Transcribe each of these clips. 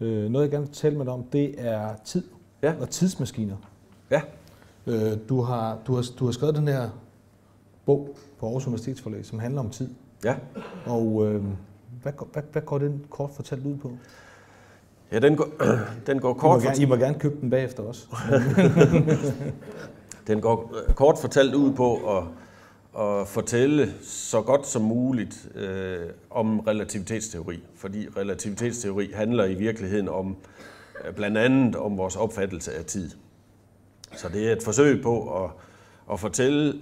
Øh, noget, jeg gerne vil tale med dig om, det er tid Ja. og tidsmaskiner. Ja. Øh, du, har, du, har, du har skrevet den her bog på Aarhus Universitetsforlag, som handler om tid. Ja. Og øh, hvad, hvad, hvad går den kort fortalt ud på? Ja, den går, den går I må, kort, gerne, I for, må gerne købe den bagefter også. den går øh, kort fortalt ud på at, at fortælle så godt som muligt øh, om relativitetsteori. Fordi relativitetsteori handler i virkeligheden om øh, blandt andet om vores opfattelse af tid. Så det er et forsøg på at, at fortælle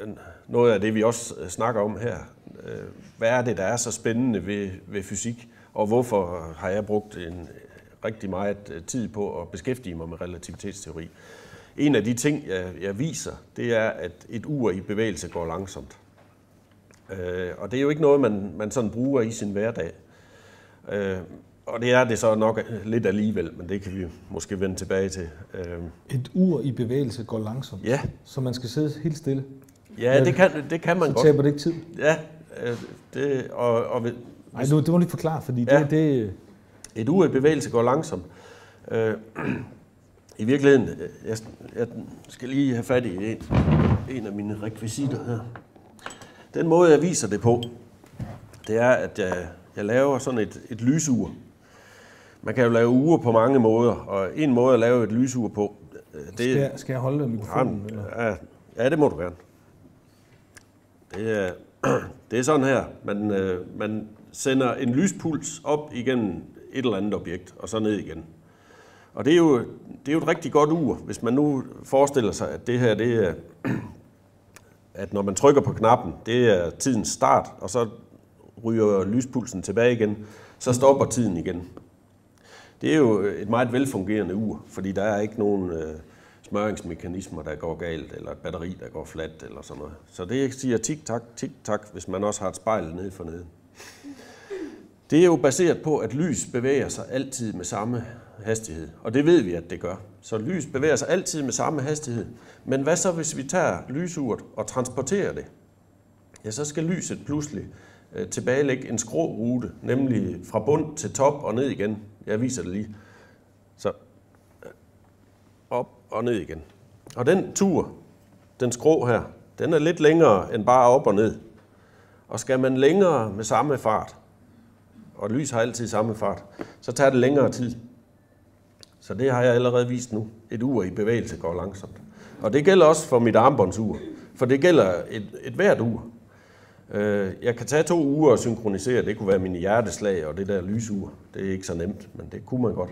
øh, noget af det, vi også øh, snakker om her. Hvad er det, der er så spændende ved, ved fysik, og hvorfor har jeg brugt en rigtig meget tid på at beskæftige mig med relativitetsteori? En af de ting, jeg, jeg viser, det er, at et ur i bevægelse går langsomt. Øh, og det er jo ikke noget, man, man sådan bruger i sin hverdag. Øh, og det er det så nok lidt alligevel, men det kan vi måske vende tilbage til. Øh, Et ur i bevægelse går langsomt, ja, så man skal sidde helt stille. ja det, kan, det kan man Så godt. taber det ikke tid. Ja, øh, det, og, og ved- Nej, det, det må du lige forklare, fordi det, Ja. det, et ur i bevægelse går langsomt. Øh, I virkeligheden, øh, jeg, jeg skal lige have fat i en, en af mine rekvisitter her. Den måde, jeg viser det på, det er, at jeg, jeg laver sådan et, et lysur. Man kan jo lave ure på mange måder, og en måde at lave et lysur på, øh, det skal, jeg, skal jeg holde mikrofonen? Eller? ja, ja, det må du gerne. Det er, det er sådan her. Man, øh, man sender en lyspuls op igennem et eller andet objekt, og så ned igen. Og det er, jo, det er jo et rigtig godt ur, hvis man nu forestiller sig, at det her, det er, at når man trykker på knappen, det er tidens start, og så ryger lyspulsen tilbage igen, så stopper tiden igen. Det er jo et meget velfungerende ur, fordi der er ikke nogen øh, smøringsmekanismer, der går galt, eller et batteri, der går fladt, eller sådan noget. Så det siger tik-tak, tik-tak, hvis man også har et spejl nede for neden. Det er jo baseret på, at lys bevæger sig altid med samme hastighed, og det ved vi, at det gør. Så lys bevæger sig altid med samme hastighed. Men hvad så, hvis vi tager lysuret og transporterer det? Ja, så skal lyset pludselig øh, tilbagelægge en skrå rute, nemlig fra bund til top og ned igen. Jeg viser det lige. Så øh, op og ned igen. Og den tur, den skrå her, den er lidt længere end bare op og ned. Og skal man længere med samme fart, og lys har altid samme fart, så tager det længere tid. Så det har jeg allerede vist nu. Et ur i bevægelse går langsomt. Og det gælder også for mit armbåndsur. For det gælder et, et hvert ur. Øh, jeg kan tage to uger og synkronisere. Det kunne være mine hjerteslag og det der lysur. Det er ikke så nemt, men det kunne man godt.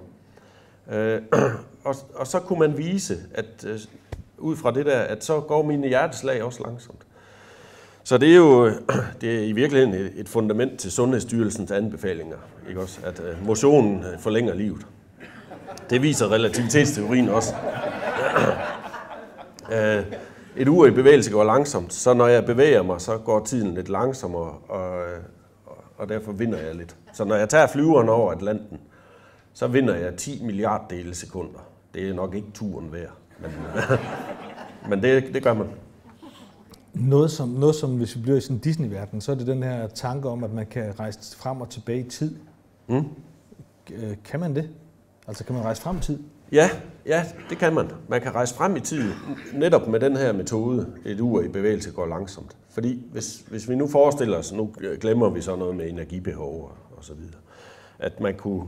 Øh, og, og så kunne man vise, at øh, ud fra det der, at så går mine hjerteslag også langsomt. Så det er jo det er i virkeligheden et- fundament til Sundhedsstyrelsens anbefalinger, ikke også? at øh, motionen øh, forlænger livet. Det viser relativitetsteorien også. Øh, et ur i bevægelse går langsomt, så når jeg bevæger mig, så går tiden lidt langsommere, og, og- og derfor vinder jeg lidt. Så når jeg tager flyveren over Atlanten, så vinder jeg 10 milliarddele sekunder. Det er nok ikke turen værd, men, men det, det gør man. Noget som, noget som, hvis vi bliver i sådan en Disney-verden, så er det den her tanke om, at man kan rejse frem og tilbage i tid. Mm. Øh, Kan man det? Altså kan man rejse frem i tid? Ja, ja, det kan man. Man kan rejse frem i tiden netop med den her metode, et ur i bevægelse går langsomt. Fordi hvis, hvis vi nu forestiller os, nu glemmer vi så noget med energibehov og, og så videre, at man kunne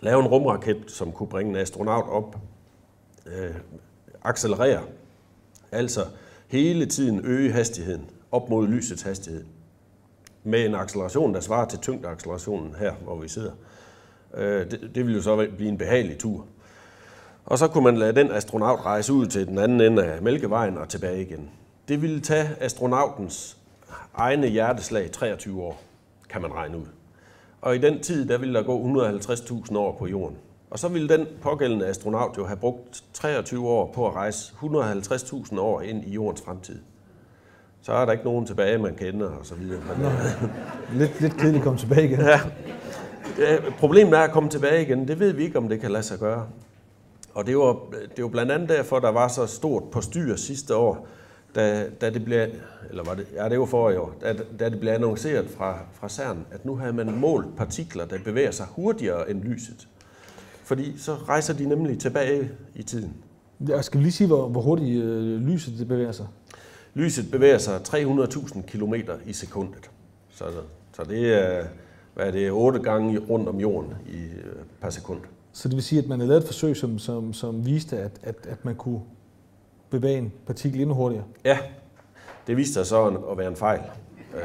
lave en rumraket, som kunne bringe en astronaut op, øh, accelerere, altså hele tiden øge hastigheden op mod lysets hastighed, med en acceleration, der svarer til tyngdeaccelerationen her, hvor vi sidder. Øh, det, det ville jo så blive en behagelig tur. Og så kunne man lade den astronaut rejse ud til den anden ende af Mælkevejen og tilbage igen. Det ville tage astronautens egne hjerteslag 23 år, kan man regne ud. Og i den tid, der ville der gå 150.000 år på jorden. Og så ville den pågældende astronaut jo have brugt 23 år på at rejse 150.000 år ind i jordens fremtid. Så er der ikke nogen tilbage, man kender og så videre. Men, Lidt, lidt kedeligt at komme tilbage igen. Ja. Problemet er at komme tilbage igen. Det ved vi ikke, om det kan lade sig gøre. Og det var, det var blandt andet derfor, der var så stort på styr sidste år, da, da det blev, eller var det, ja, det var forrige år, da, da det blev annonceret fra, fra CERN, at nu havde man målt partikler, der bevæger sig hurtigere end lyset. Fordi så rejser de nemlig tilbage i tiden. Jeg skal vi lige sige, hvor, hvor hurtigt øh, lyset det bevæger sig? Lyset bevæger sig 300.000 km i sekundet. Så, så det er, hvad er det, 8 gange rundt om jorden i, øh, per sekund. Så det vil sige, at man har lavet et forsøg, som, som, som viste, at, at, at man kunne bevæge en partikel endnu hurtigere? Ja, det viste sig så at være en fejl. Øh,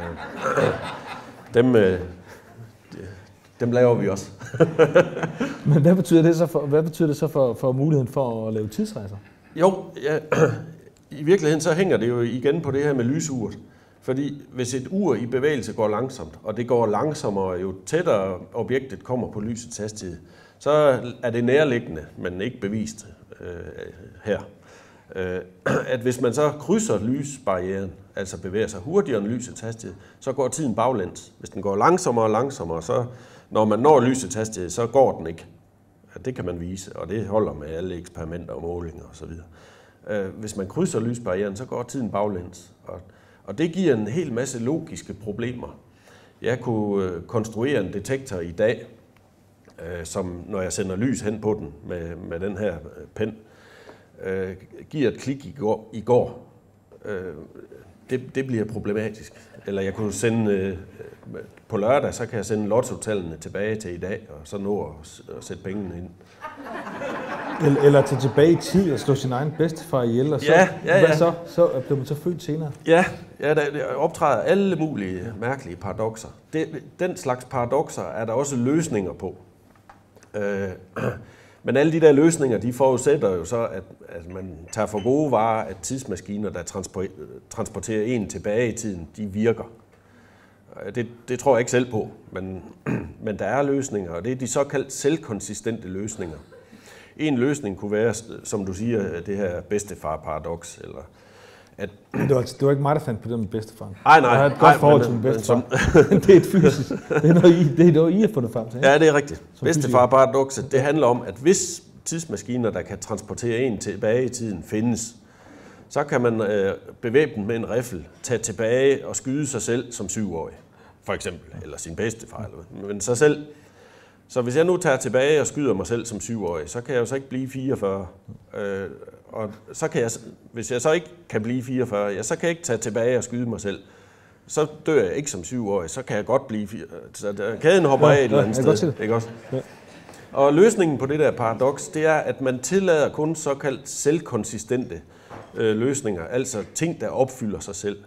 dem, øh, dem laver vi også. Men hvad betyder det så for, hvad betyder det så for, for muligheden for at lave tidsrejser? Jo, ja, i virkeligheden så hænger det jo igen på det her med lysuret. Fordi hvis et ur i bevægelse går langsomt, og det går langsommere jo tættere objektet kommer på lysets hastighed, så er det nærliggende, men ikke bevist øh, her, øh, at hvis man så krydser lysbarrieren, altså bevæger sig hurtigere end lysets hastighed, så går tiden baglæns. Hvis den går langsommere og langsommere, så når man når lysets hastighed, så går den ikke. Ja, det kan man vise, og det holder med alle eksperimenter og målinger osv. Øh, hvis man krydser lysbarrieren, så går tiden baglæns. Og, og det giver en hel masse logiske problemer. Jeg kunne øh, konstruere en detektor i dag, øh, som når jeg sender lys hen på den med, med den her pen, giver et klik i går. I går. Det, det bliver problematisk. Eller jeg kunne sende på lørdag, så kan jeg sende lottotallene tilbage til i dag, og så nå at, at sætte pengene ind. Eller, eller til tilbage i tid og slå sin egen bedstefar ihjel, og så, ja, ja, ja. Hvad så? Så bliver man så født senere. Ja, ja der, der optræder alle mulige mærkelige paradoxer. Det, den slags paradoxer er der også løsninger på. Øh, men alle de der løsninger, de forudsætter jo så, at, at man tager for gode varer, at tidsmaskiner, der transporterer en tilbage i tiden, de virker. Øh, det, det tror jeg ikke selv på, men, men der er løsninger, og det er de såkaldt selvkonsistente løsninger. En løsning kunne være, som du siger, det her bedstefar-paradoks, eller at... Det var, det var ikke mig, der fandt på det med bedstefar. Nej, nej. Jeg har et godt forhold til min bedstefar. Som... det er et fysisk. Det er noget, I, det er noget, I har fundet frem til. Ja, det er rigtigt. Bedstefar-paradokset, det handler om, at hvis tidsmaskiner, der kan transportere en tilbage i tiden, findes, så kan man øh, bevæbnet med en riffel tage tilbage og skyde sig selv som syvårig, for eksempel, eller sin bedstefar, eller, men sig selv. Så hvis jeg nu tager tilbage og skyder mig selv som syvårig, så kan jeg jo så ikke blive 44. Øh, og så kan jeg, hvis jeg så ikke kan blive 44, ja, så kan jeg ikke tage tilbage og skyde mig selv. Så dør jeg ikke som syvårig, så kan jeg godt blive 44. Så der, kæden hopper af et eller andet ja, sted. Ikke også? Ja. Og løsningen på det der paradoks, det er, at man tillader kun såkaldt selvkonsistente øh, løsninger, altså ting, der opfylder sig selv.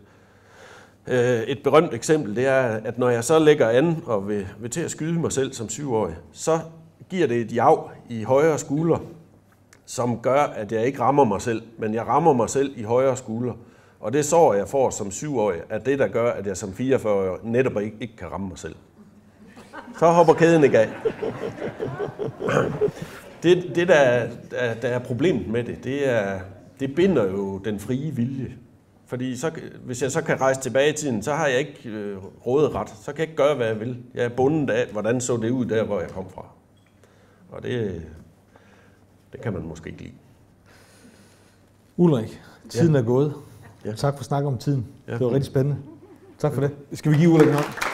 Øh, et berømt eksempel, det er, at når jeg så lægger an og vil, vil til at skyde mig selv som syvårig, så giver det et jav i højre skulder, som gør, at jeg ikke rammer mig selv, men jeg rammer mig selv i højre skulder. Og det sår, jeg får som syvårig, er det, der gør, at jeg som 44 netop ikke, ikke kan ramme mig selv. Så hopper kæden ikke af. Det, det der, der, der er problemet med det, det er, det binder jo den frie vilje. Fordi så, hvis jeg så kan rejse tilbage i tiden, så har jeg ikke øh, rådet ret. Så kan jeg ikke gøre, hvad jeg vil. Jeg er bundet af, hvordan så det ud der, hvor jeg kom fra. Og det, det kan man måske ikke lide. Ulrik, tiden ja. er gået. Ja. Tak for at snakke om tiden. Ja. Det var rigtig spændende. Tak for det. Skal vi give Ulrik en hånd?